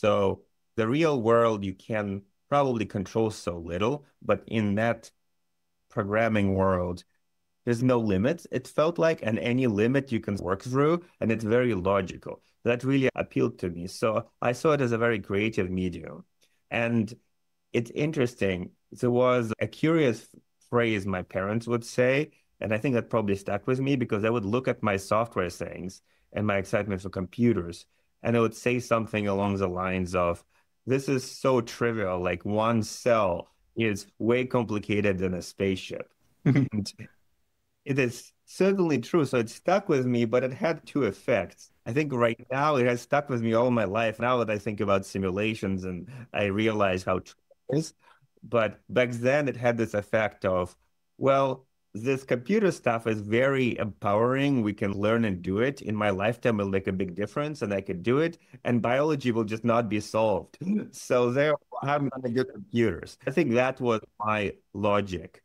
So the real world, you can probably control so little, but in that programming world, there's no limits. It felt like, and any limit you can work through, and it's very logical. That really appealed to me. So I saw it as a very creative medium. And it's interesting. There was a curious phrase my parents would say, and I think that probably stuck with me because I would look at my software things and my excitement for computers, and it would say something along the lines of, This is so trivial. Like one cell is way complicated than a spaceship. and it is certainly true. So it stuck with me, but it had two effects. I think right now it has stuck with me all my life. Now that I think about simulations and I realize how true it is. But back then it had this effect of, well, this computer stuff is very empowering. We can learn and do it. In my lifetime, will make a big difference and I could do it. And biology will just not be solved. So there, I'm going to do computers. I think that was my logic.